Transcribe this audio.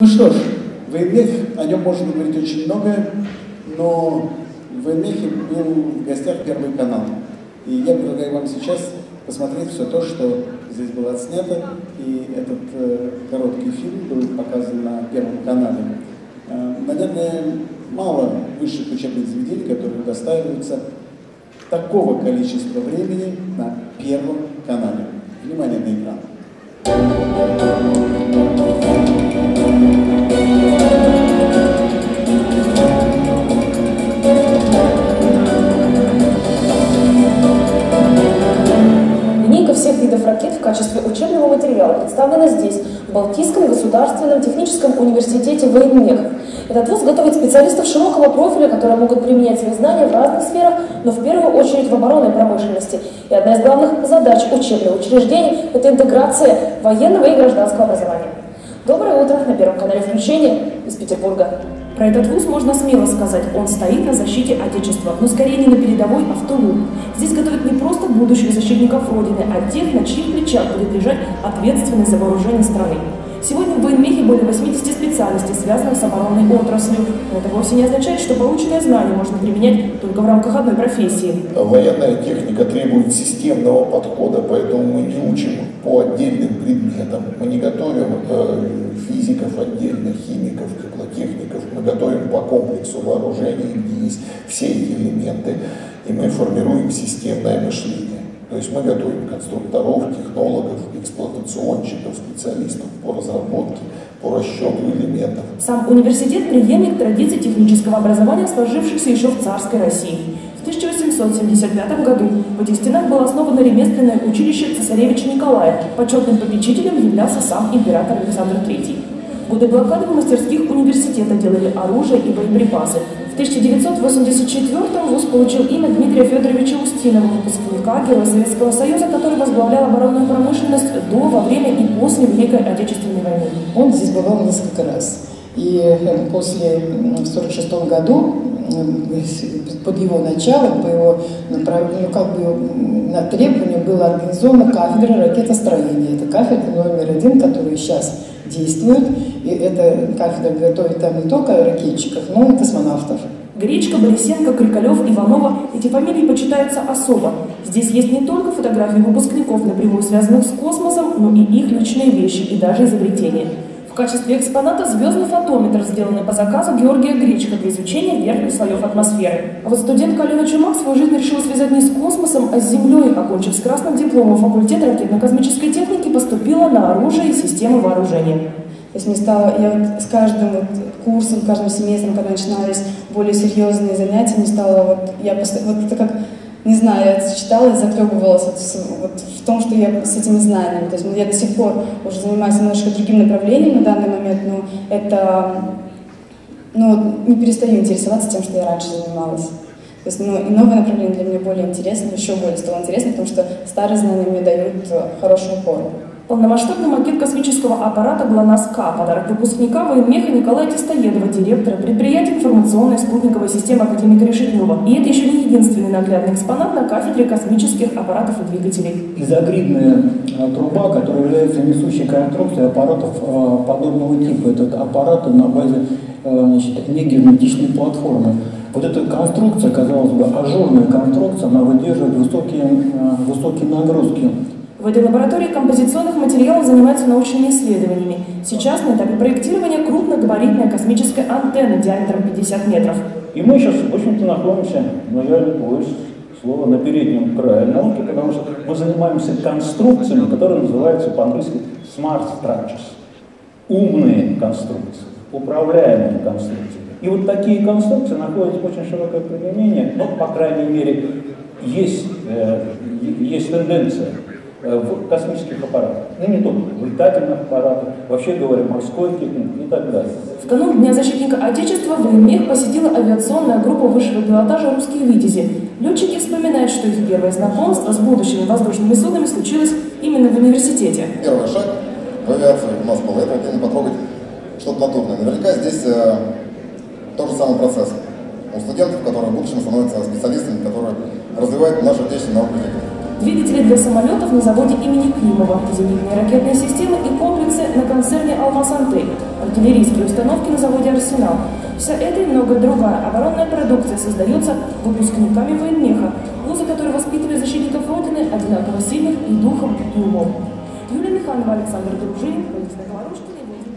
Ну что ж, ВНФ, о нем можно говорить очень многое, но в ВНФе был в гостях Первый канал. И я предлагаю вам сейчас посмотреть все то, что здесь было отснято. И этот э, короткий фильм был показан на Первом канале. Э, наверное, мало высших учебных заведений, которые удостаиваются такого количества времени на Первом канале. Внимание на экран. Видов ракет в качестве учебного материала представлена здесь, в Балтийском государственном техническом университете военмех. Этот вуз готовит специалистов широкого профиля, которые могут применять свои знания в разных сферах, но в первую очередь в оборонной промышленности. И одна из главных задач учебного учреждений – это интеграция военного и гражданского образования. Доброе утро на Первом канале включения из Петербурга. Про этот вуз можно смело сказать, он стоит на защите Отечества, но скорее не на передовой, а в тылу. Здесь готовят не просто будущих защитников Родины, а тех, на чьих плечах будет лежать ответственность за вооружение страны. Сегодня в военмехе более 80 специальностей, связанных с оборонной отраслью. Но это вовсе не означает, что полученное знание можно применять только в рамках одной профессии. Военная техника требует системного подхода, поэтому мы не учим по отдельным предметам. Мы не готовим э, физиков отдельно, химиков, теплотехников. Мы готовим по комплексу вооружений, где есть все эти элементы, и мы формируем системное мышление. То есть мы готовим конструкторов, технологов, эксплуатационщиков, специалистов по разработке, по расчету элементов. Сам университет преемник традиций технического образования, сложившихся еще в царской России. В 1875 году в этих стенах было основано ремесленное училище цесаревича Николая. Почетным попечителем являлся сам император Александр III. Годы блокады в мастерских университета делали оружие и боеприпасы. В 1984 ВУЗ получил имя Дмитрия Федоровича Устинова, выпускника Героя Советского Союза, который возглавлял оборонную промышленность до, во время и после Великой Отечественной войны. Он здесь бывал несколько раз. И э, после, в 1946 году, под его началом, по его направлению, ну, как бы на требование была организована кафедра ракетостроения. Это кафедра номер один, которая сейчас действует. И эта кафедра готовит там не только ракетчиков, но и космонавтов. Гречка, Борисенко, Крикалев, Иванова – эти фамилии почитаются особо. Здесь есть не только фотографии выпускников, напрямую связанных с космосом, но и их личные вещи и даже изобретения. В качестве экспоната звездный фотометр, сделанный по заказу Георгия Гречка для изучения верхних слоев атмосферы. А вот студентка Алена Чумак свою жизнь решила связать не с космосом, а с Землей. Окончив с красным дипломом факультет ракетно-космической техники, поступила на оружие и системы вооружения. То есть мне стало, я вот с каждым вот курсом, каждым семестром, когда начинались более серьезные занятия, мне стало вот, я вот это как не знаю, я читала и захлебывалась вот, вот в том, что я с этими знаниями. То есть я до сих пор уже занимаюсь немножко другим направлением на данный момент, но это, ну, не перестаю интересоваться тем, что я раньше занималась. То есть, ну, и новое направление для меня более интересно, еще более стало интересно, потому что старые знания мне дают хорошую опору. Полномасштабный макет космического аппарата ГЛОНАСС-К, подарок выпускника военмеха Николая Тестоедова, директора предприятия информационной спутниковой системы академика Решетнева. И это еще не единственный наглядный экспонат на кафедре космических аппаратов и двигателей. Изогридная э, труба, которая является несущей конструкцией аппаратов э, подобного типа. Это аппараты на базе э, значит, негерметичной платформы. Вот эта конструкция, казалось бы, ажурная конструкция, она выдерживает высокие, высокие нагрузки в этой лаборатории композиционных материалов занимаются научными исследованиями. Сейчас на этапе проектирования крупногабаритная космическая антенна диаметром 50 метров. И мы сейчас, в общем-то, находимся, наверное, поиск слова на переднем крае науки, потому что мы занимаемся конструкциями, которые называются по-английски smart structures. Умные конструкции, управляемые конструкции. И вот такие конструкции находят очень широкое применение, но, по крайней мере, есть, э, есть тенденция в космических аппаратах. Ну не только, в летательных аппаратах, вообще говоря, морской технике и так далее. В канун Дня защитника Отечества в Лемех посетила авиационная группа высшего пилотажа «Русские витязи». Летчики вспоминают, что их первое знакомство с будущими воздушными судами случилось именно в университете. Первый шаг в авиации у нас был, это вот потрогать что-то натурное. Наверняка здесь э, тот же самый процесс. У студентов, которые в будущем становятся специалистами, которые развивают нашу отечественную науку двигатели для самолетов на заводе имени Климова, зенитные ракетные системы и комплексы на концерне «Алмаз-Антей», артиллерийские установки на заводе «Арсенал». Вся эта и много другая оборонная продукция создается выпускниками военмеха, вузы которые воспитывали защитников Родины одинаково сильных и духом, и умом. Юлия Михайлова, Александр Дружинин, Валентина Говорушкина и Владимир.